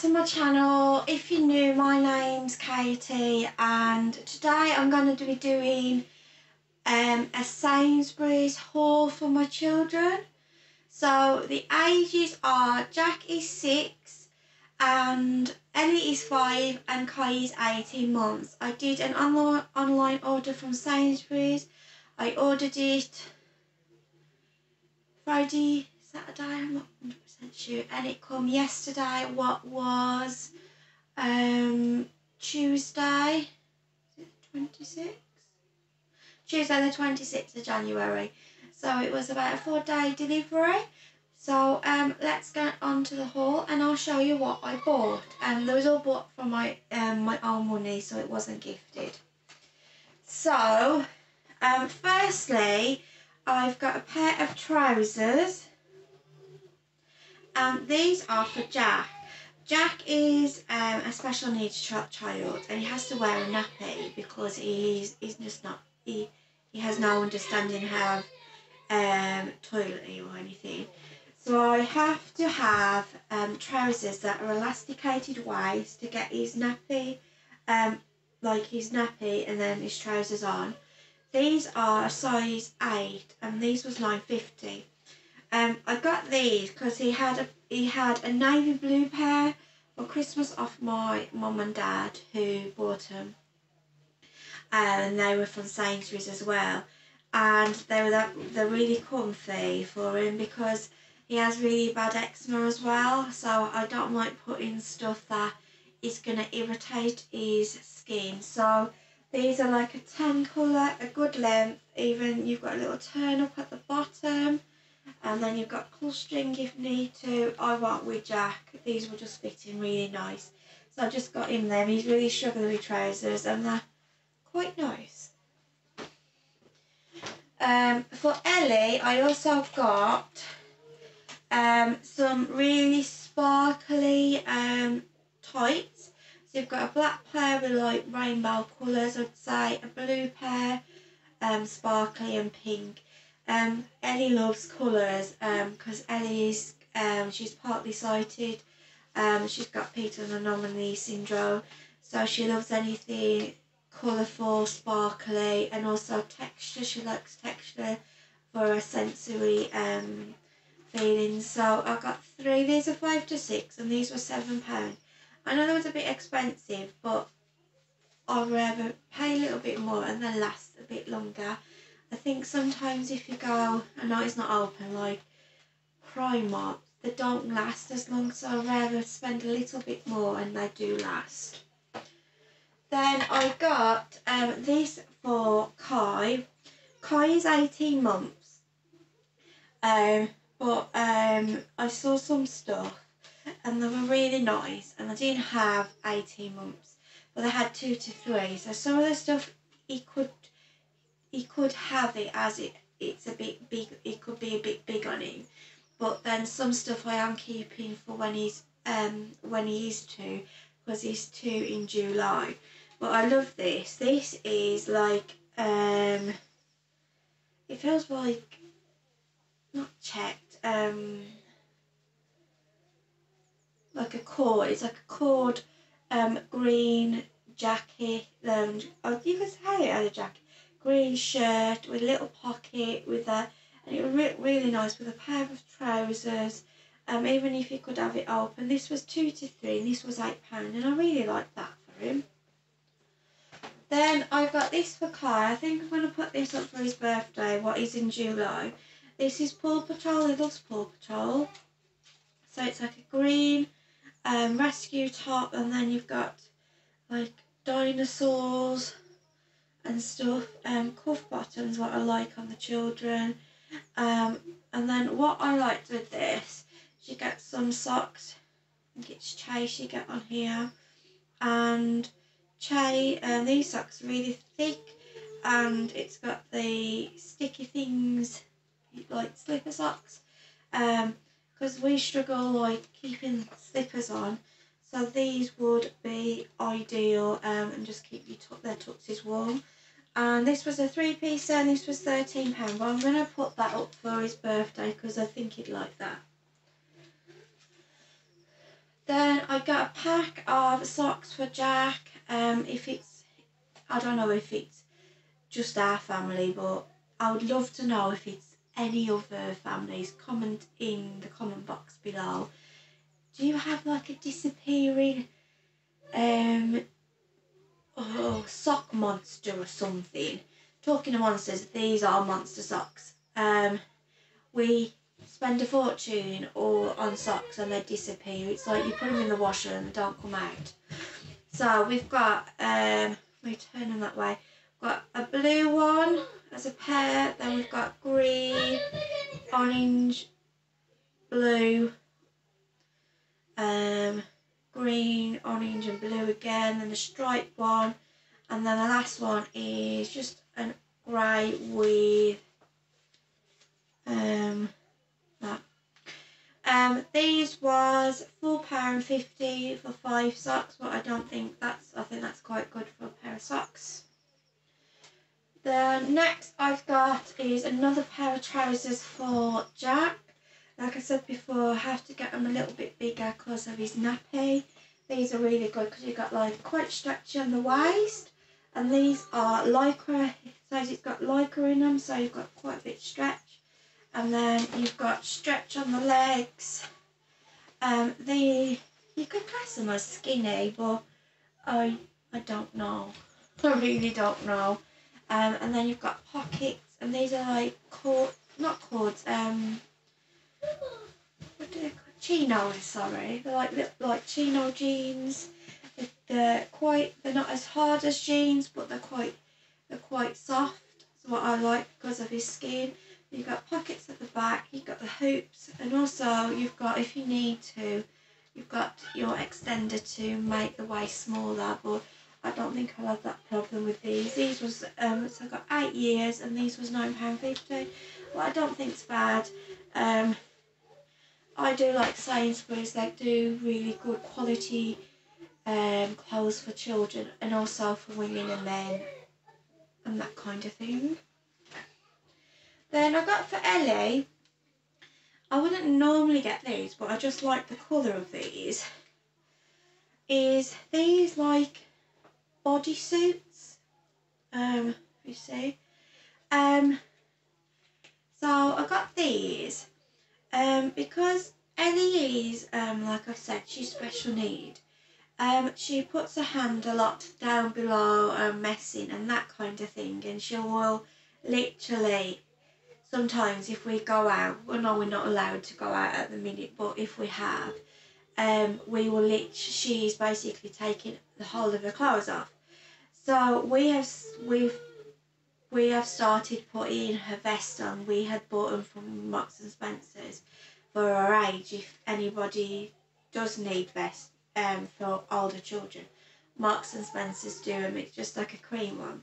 to my channel. If you're new, my name's Katie and today I'm going to be doing um, a Sainsbury's haul for my children. So the ages are Jack is 6 and Ellie is 5 and Kai is 18 months. I did an online, online order from Sainsbury's. I ordered it Friday, Saturday, I'm not 100% sure. And it come yesterday, what was um, Tuesday, 26th? Tuesday the 26th of January. So it was about a four day delivery. So um, let's get on to the haul and I'll show you what I bought. And was all bought from my um, my own money so it wasn't gifted. So um, firstly I've got a pair of trousers and these are for Jack. Jack is um, a special needs child and he has to wear a nappy because he's, he's just not, he, he has no understanding how um, toiletry or anything. So I have to have um, trousers that are elasticated waist to get his nappy, um, like his nappy and then his trousers on. These are a size 8 and these was 9.50. Um, I got these because he had a he had a navy blue pair for Christmas off my mum and dad who bought them, and they were from Sainsbury's as well, and they were that they're really comfy for him because he has really bad eczema as well. So I don't like putting stuff that is gonna irritate his skin. So these are like a tan colour, a good length. Even you've got a little turn up at the bottom and then you've got pull string if need to. I want with Jack. These will just fit in really nice. So I just got him them. He's really sugary trousers and they're quite nice. Um, for Ellie, I also got um, some really sparkly um, tights. So you've got a black pair with like rainbow colours, I'd say, a blue pair, um, sparkly and pink. Um, Ellie loves colours because um, Ellie's um, she's partly sighted. Um, she's got Peter anomaly syndrome, so she loves anything colourful, sparkly, and also texture. She likes texture for a sensory um, feeling. So I got three. These are five to six, and these were seven pound. I know they was a bit expensive, but I'd rather pay a little bit more and then last a bit longer. I think sometimes if you go, I know it's not open, like Primark, they don't last as long, so I'd rather spend a little bit more and they do last. Then I got um, this for Kai. Kai is 18 months, um, but um, I saw some stuff and they were really nice and I didn't have 18 months, but I had two to three, so some of the stuff he could he could have it as it it's a bit big it could be a bit big on him. But then some stuff I am keeping for when he's um when he is two because he's two in July. But I love this. This is like um it feels like not checked um like a cord. It's like a cord um green jacket um oh you can say it as a jacket green shirt with a little pocket with a and it was re really nice with a pair of trousers. Um, even if you could have it open. This was two to three and this was eight pound and I really liked that for him. Then I've got this for Kai. I think I'm going to put this up for his birthday what is in July. This is Paw Patrol he loves Paw Patrol. So it's like a green um, rescue top and then you've got like dinosaurs and stuff. Um, cuff bottoms, what I like on the children. Um, and then what I liked with this, she gets some socks. I think it's Chase she get on here. And Che, um, these socks are really thick and it's got the sticky things like slipper socks because um, we struggle like keeping slippers on so these would be ideal um, and just keep your tuck their tuxes warm. And this was a three piece and this was £13 but I'm going to put that up for his birthday because I think he'd like that. Then I got a pack of socks for Jack. Um, if it's, I don't know if it's just our family, but I would love to know if it's any other families. Comment in the comment box below. Do you have like a disappearing um oh, sock monster or something? Talking of monsters, these are monster socks. Um, we spend a fortune or on socks and they disappear. It's like you put them in the washer and they don't come out. So we've got um, we turn them that way. We've got a blue one as a pair. Then we've got green, orange, blue, um, green, orange, and blue again. Then the striped one, and then the last one is just a grey with um that. Um, these was four pound fifty for five socks, but I don't think that's. I think that's quite good for a pair of socks. The next I've got is another pair of trousers for Jack. Like I said before, I have to get them a little bit bigger because of his nappy. These are really good because you've got like quite stretchy on the waist. And these are lycra, so it's got lycra in them, so you've got quite a bit stretch. And then you've got stretch on the legs. Um, the you could class them as skinny, but I I don't know. I really don't know. Um, and then you've got pockets, and these are like cord, not cords. Um, what do they call chinos? Sorry, they're like like chino jeans. They're quite. They're not as hard as jeans, but they're quite. They're quite soft. That's what I like because of his skin. You've got pockets at the back. You've got the hoops, and also you've got if you need to, you've got your extender to make the waist smaller, but I don't think I'll have that problem with these. These was um so I got eight years and these was nine pound fifty. Well I don't think it's bad. Um I do like Sainsbury's, they do really good quality um clothes for children and also for women and men and that kind of thing. Then I got for Ellie I wouldn't normally get these but I just like the colour of these. Is these like bodysuits. Um, you see. Um, so I got these um, because Ellie is, um, like I said, she's special need. Um, she puts her hand a lot down below um, messing and that kind of thing and she will literally sometimes if we go out well no we're not allowed to go out at the minute but if we have um, we will lit she's basically taking the whole of her clothes off so we have we've we have started putting her vest on. We had bought them from Marks and Spencers for her age. If anybody does need vests um, for older children, Marks and Spencers do them. It's just like a cream one.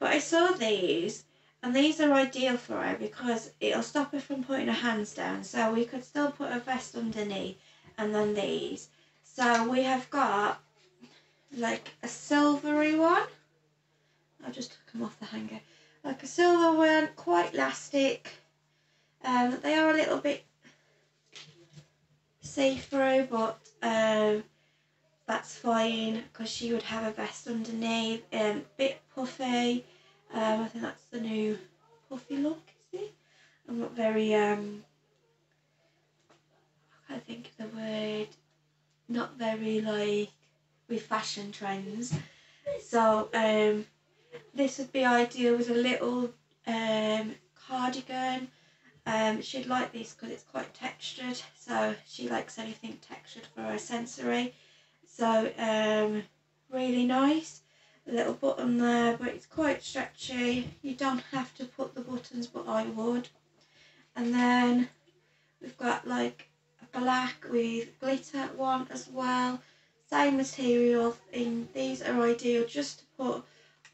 But I saw these, and these are ideal for her because it'll stop her from putting her hands down. So we could still put a vest underneath, and then these. So we have got like a silvery one. I just took them off the hanger like a silver one, quite elastic. Um, they are a little bit see-through, but um, that's fine because she would have a vest underneath. Um, bit puffy. Um, I think that's the new puffy look, is it? I'm not very, um, I can't think of the word, not very like with fashion trends. So, um, this would be ideal with a little um, cardigan. Um, she'd like this because it's quite textured, so she likes anything textured for her sensory. So um, really nice. A little button there, but it's quite stretchy. You don't have to put the buttons, but I would. And then we've got like a black with glitter one as well. Same material. In these are ideal just to put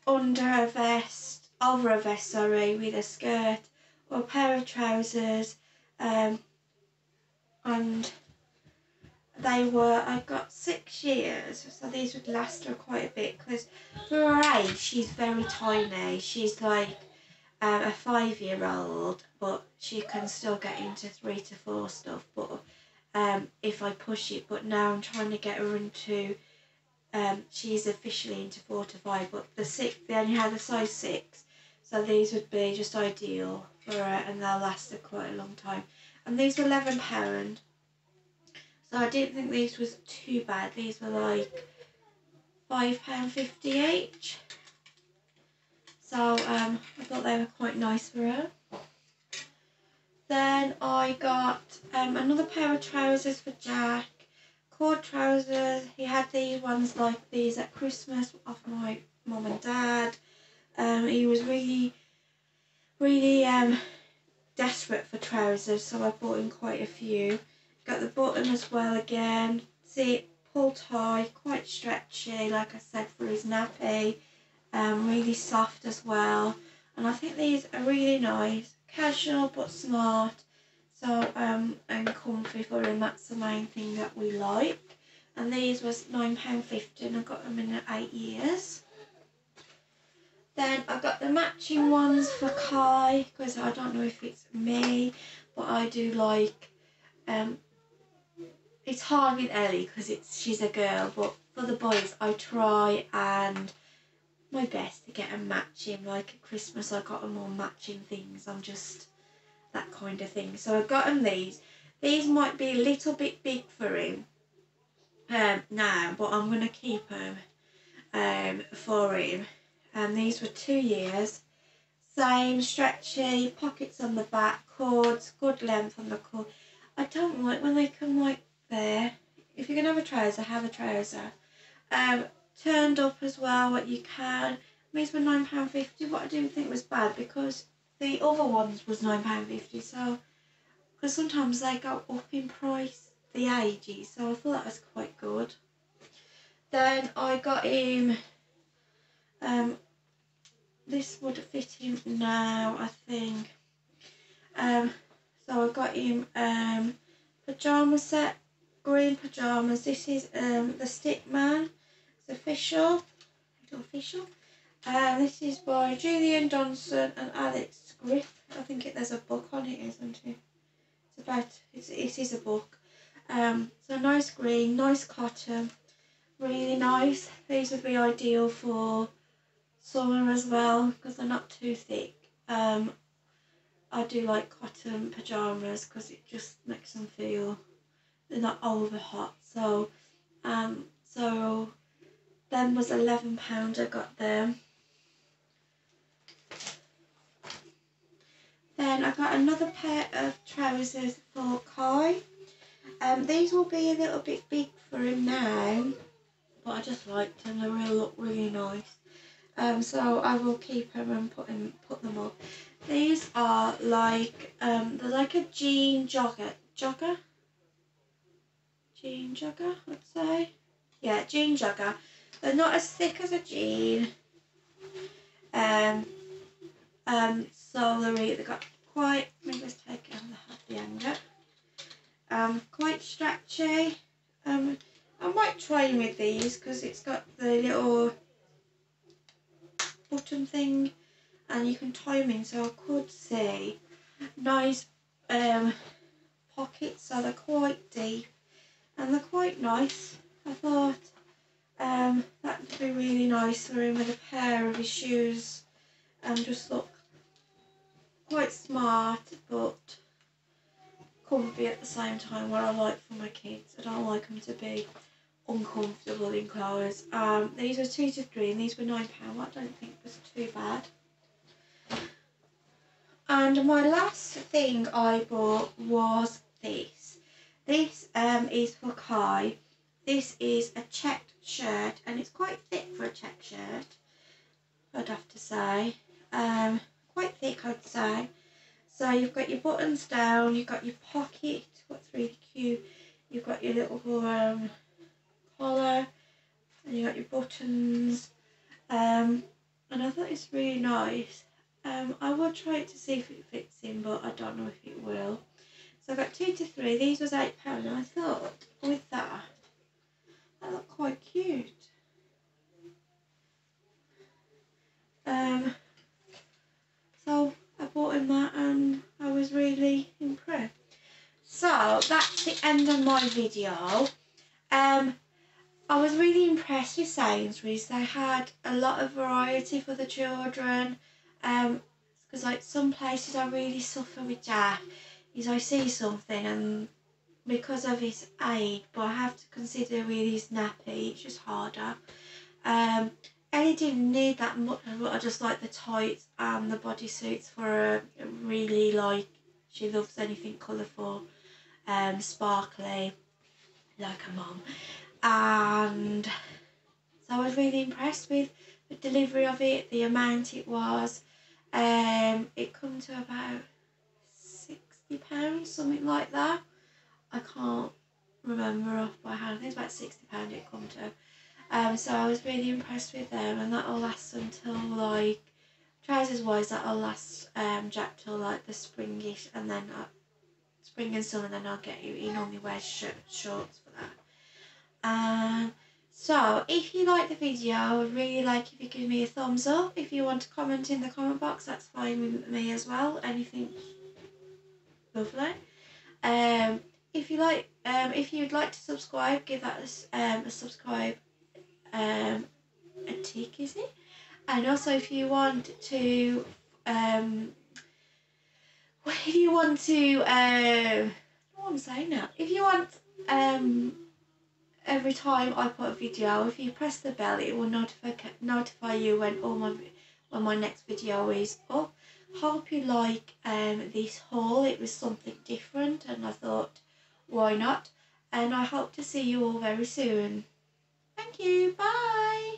under a vest, over a vest, sorry, with a skirt or a pair of trousers. Um, and they were, I got six years, so these would last her quite a bit because for her age, she's very tiny. She's like um, a five year old, but she can still get into three to four stuff. But um, if I push it. But now I'm trying to get her into. Um, she's officially into four to five, but the six they only had a size six, so these would be just ideal for her, and they'll last her quite a long time. And these were eleven pound, so I didn't think these was too bad. These were like five pound fifty each. So um, I thought they were quite nice for her. Then I got um, another pair of trousers for Jack. Cord trousers. He had these ones like these at Christmas off my mum and dad. Um, he was really, really um, desperate for trousers, so I bought him quite a few. Got the button as well again. See, pull tie, quite stretchy, like I said, for his nappy um, really soft as well. And I think these are really nice, casual but smart. So um, and comfy for him. That's the main thing that we like. And these was nine pound fifty, and I got them in eight years. Then I got the matching ones for Kai because I don't know if it's me, but I do like. Um, it's hard with Ellie because it's she's a girl, but for the boys I try and my best to get them matching. Like at Christmas, I got them all matching things. I'm just that kind of thing. So I got him these. These might be a little bit big for him um, now, but I'm going to keep them um, for him. And these were two years. Same, stretchy, pockets on the back, cords, good length on the cord. I don't like when they come like there. If you're going to have a trouser, have a trouser. Um, turned up as well what you can. These were £9.50, What I didn't think was bad because the other ones was £9.50. So, because sometimes they go up in price, the ages, so I thought that was quite good. Then I got him, um, this would fit him now, I think. Um, so I got him um, pyjama set, green pyjamas. This is um, the Stick Man it's official. official. Uh, this is by Julia Donaldson and Alex Griff. I think it, there's a book on it, isn't it? It's about, it's, it is a book. Um, so nice green, nice cotton, really nice. These would be ideal for summer as well because they're not too thick. Um, I do like cotton pyjamas because it just makes them feel they're not over hot. So, um, so them was £11 I got them. Then I got another pair of trousers for Kai. Um, these will be a little bit big for him now, but I just liked them. They will look really nice. Um, so I will keep them and put them put them up. These are like um, they're like a jean jogger jogger. Jean jogger, I'd say. Yeah, jean jogger. They're not as thick as a jean. Um, um, so they're really, they've got quite, let me just take on the end Um, quite stretchy. Um, I might try with these because it's got the little button thing and you can tie them in. So I could see nice um, pockets so they're quite deep and they're quite nice. I thought um, that would be really nice for him with a pair of his shoes and just look quite smart but comfy at the same time what I like for my kids. I don't like them to be uncomfortable in clothes. Um, these were two to three and these were nine pound. I don't think was too bad. And my last thing I bought was this. This um, is for Kai. This is a checked shirt and it's quite thick for a checked shirt I'd have to say I'd say so you've got your buttons down you've got your pocket what's really cute. You've got your little um, collar and you've got your buttons. Um, and I thought it's really nice. Um, I will try it to see if it fits in but I don't know if it will. So I've got two to three. These was eight pound and I thought with that that looked quite cute. Um, so I bought him that and I was really impressed. so that's the end of my video. Um, I was really impressed with Sainsbury's. They had a lot of variety for the children. Um, because like some places I really suffer with Jack is I see something and because of his age, but I have to consider with his nappy, it's just harder. Um, Ellie didn't need that much, I just like the tights and the bodysuits for her. Really like, she loves anything colourful, um, sparkly, like a mum. And so I was really impressed with the delivery of it, the amount it was. Um, it come to about sixty pounds, something like that. I can't remember off by hand. I think it's about sixty pound it come to. Um, so I was really impressed with them, and that'll last until like trousers wise. That'll last um Jack till like the springish, and then uh, spring and summer. Then I'll get you. He normally wears shirt, shorts for that. Um, so if you like the video, I would really like if you give me a thumbs up. If you want to comment in the comment box, that's fine with me as well. Anything lovely. Um, if you like, um, if you'd like to subscribe, give that um, a subscribe um, a tick, is it? And also, if you want to, um, if you want to, uh, what I'm saying now, if you want, um, every time I put a video, if you press the bell, it will notify notify you when all my when my next video is up. Hope you like um this haul. It was something different, and I thought, why not? And I hope to see you all very soon. Thank you. Bye.